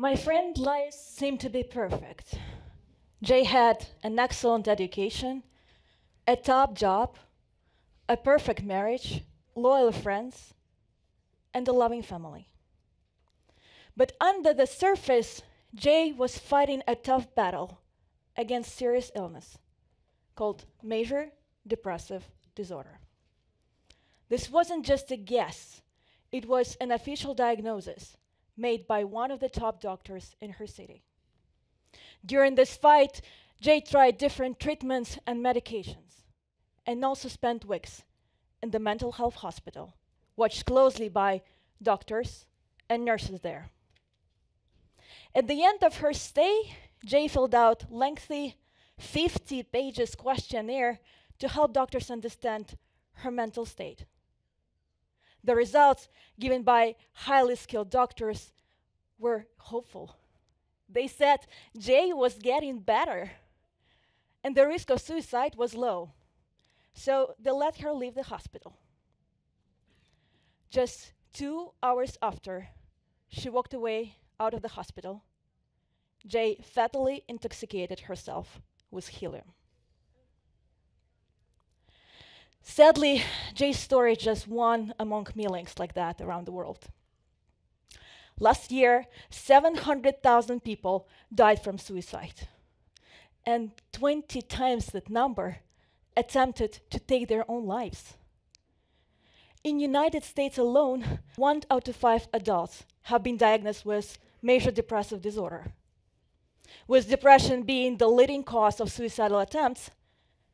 My friend's life seemed to be perfect. Jay had an excellent education, a top job, a perfect marriage, loyal friends, and a loving family. But under the surface, Jay was fighting a tough battle against serious illness called major depressive disorder. This wasn't just a guess, it was an official diagnosis made by one of the top doctors in her city. During this fight, Jay tried different treatments and medications, and also spent weeks in the mental health hospital, watched closely by doctors and nurses there. At the end of her stay, Jay filled out lengthy 50 pages questionnaire to help doctors understand her mental state. The results given by highly skilled doctors were hopeful. They said Jay was getting better and the risk of suicide was low. So they let her leave the hospital. Just two hours after, she walked away out of the hospital. Jay fatally intoxicated herself with helium. Sadly, Jay's story is just one among millions like that around the world. Last year, 700,000 people died from suicide, and 20 times that number attempted to take their own lives. In United States alone, one out of five adults have been diagnosed with major depressive disorder. With depression being the leading cause of suicidal attempts,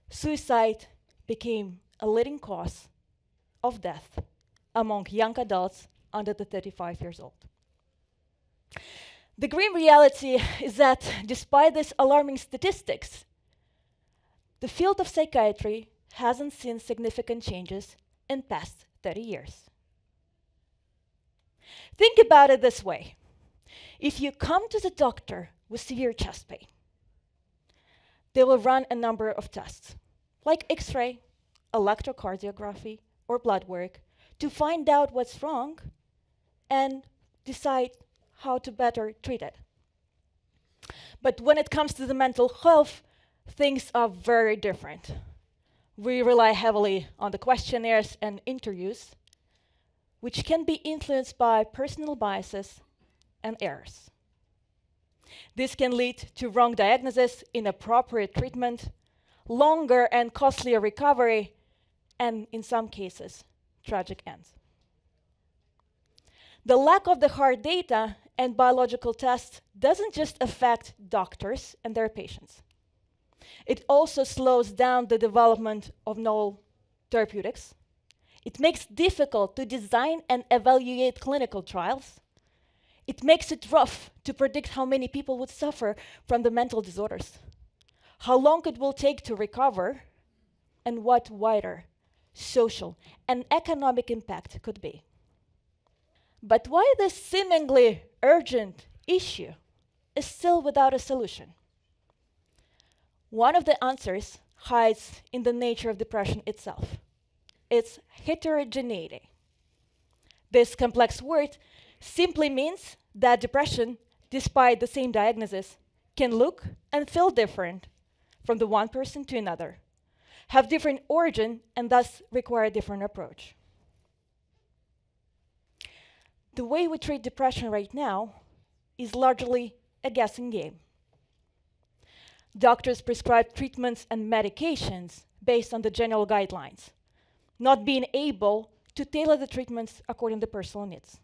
suicide became a leading cause of death among young adults under the 35 years old. The grim reality is that despite these alarming statistics, the field of psychiatry hasn't seen significant changes in past 30 years. Think about it this way. If you come to the doctor with severe chest pain, they will run a number of tests, like X-ray, electrocardiography, or blood work, to find out what's wrong and decide how to better treat it. But when it comes to the mental health, things are very different. We rely heavily on the questionnaires and interviews, which can be influenced by personal biases and errors. This can lead to wrong diagnosis, inappropriate treatment, longer and costlier recovery, and in some cases, tragic ends. The lack of the hard data and biological tests doesn't just affect doctors and their patients. It also slows down the development of novel therapeutics. It makes it difficult to design and evaluate clinical trials. It makes it rough to predict how many people would suffer from the mental disorders, how long it will take to recover, and what wider social and economic impact could be. But why this seemingly urgent issue is still without a solution? One of the answers hides in the nature of depression itself. It's heterogeneity. This complex word simply means that depression, despite the same diagnosis, can look and feel different from the one person to another, have different origin, and thus require a different approach. The way we treat depression right now is largely a guessing game. Doctors prescribe treatments and medications based on the general guidelines, not being able to tailor the treatments according to personal needs.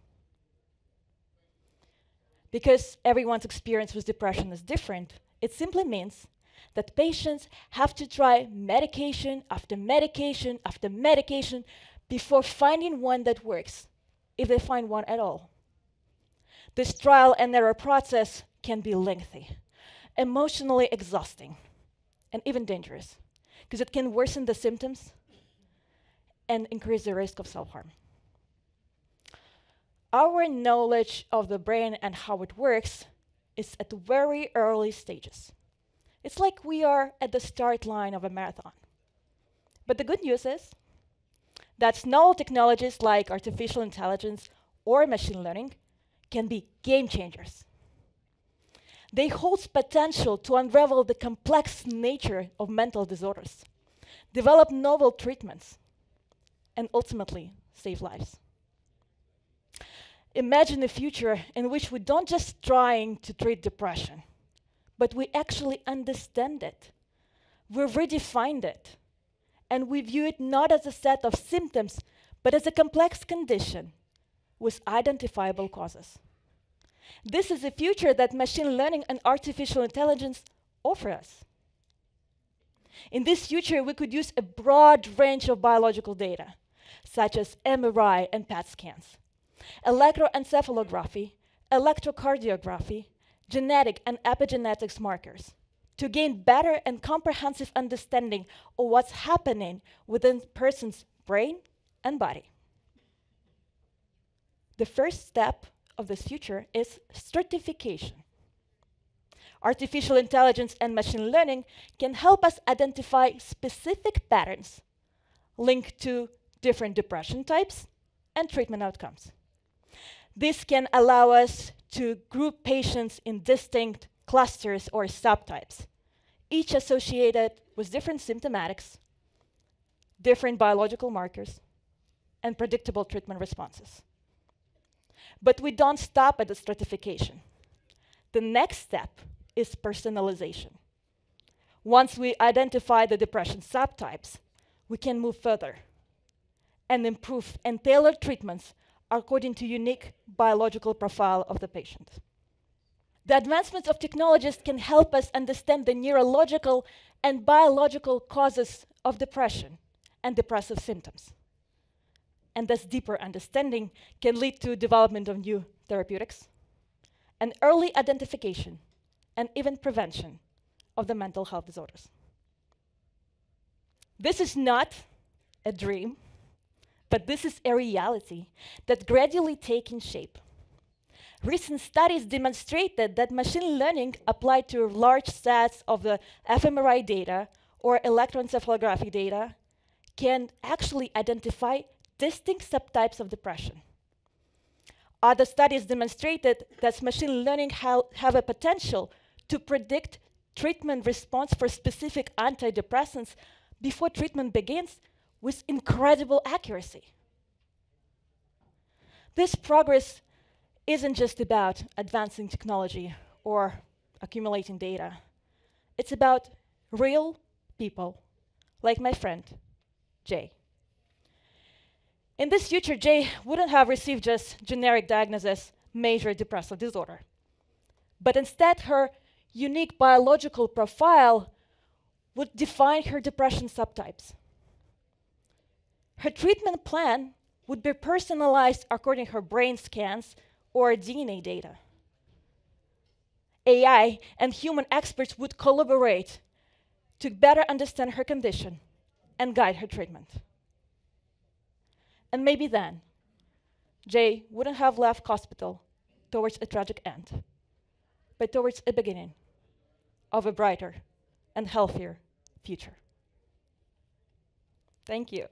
Because everyone's experience with depression is different, it simply means that patients have to try medication after medication after medication before finding one that works if they find one at all. This trial and error process can be lengthy, emotionally exhausting, and even dangerous, because it can worsen the symptoms and increase the risk of self-harm. Our knowledge of the brain and how it works is at very early stages. It's like we are at the start line of a marathon. But the good news is that novel technologies like artificial intelligence or machine learning can be game changers. they hold potential to unravel the complex nature of mental disorders, develop novel treatments, and ultimately save lives. Imagine a future in which we don't just trying to treat depression, but we actually understand it. We've redefined it. And we view it not as a set of symptoms, but as a complex condition with identifiable causes. This is a future that machine learning and artificial intelligence offer us. In this future, we could use a broad range of biological data, such as MRI and PET scans, electroencephalography, electrocardiography, genetic and epigenetics markers, to gain better and comprehensive understanding of what's happening within a person's brain and body. The first step of this future is stratification. Artificial intelligence and machine learning can help us identify specific patterns linked to different depression types and treatment outcomes. This can allow us to group patients in distinct clusters or subtypes, each associated with different symptomatics, different biological markers, and predictable treatment responses. But we don't stop at the stratification. The next step is personalization. Once we identify the depression subtypes, we can move further and improve and tailor treatments according to unique biological profile of the patient. The advancements of technologies can help us understand the neurological and biological causes of depression and depressive symptoms and this deeper understanding can lead to development of new therapeutics and early identification and even prevention of the mental health disorders. This is not a dream, but this is a reality that gradually taking shape. Recent studies demonstrated that machine learning applied to large sets of the fMRI data or electroencephalography data can actually identify distinct subtypes of depression. Other studies demonstrated that machine learning ha have a potential to predict treatment response for specific antidepressants before treatment begins with incredible accuracy. This progress isn't just about advancing technology or accumulating data. It's about real people, like my friend, Jay. In this future, Jay wouldn't have received just generic diagnosis, major depressive disorder. But instead, her unique biological profile would define her depression subtypes. Her treatment plan would be personalized according to her brain scans or DNA data. AI and human experts would collaborate to better understand her condition and guide her treatment. And maybe then, Jay wouldn't have left hospital towards a tragic end, but towards a beginning of a brighter and healthier future. Thank you.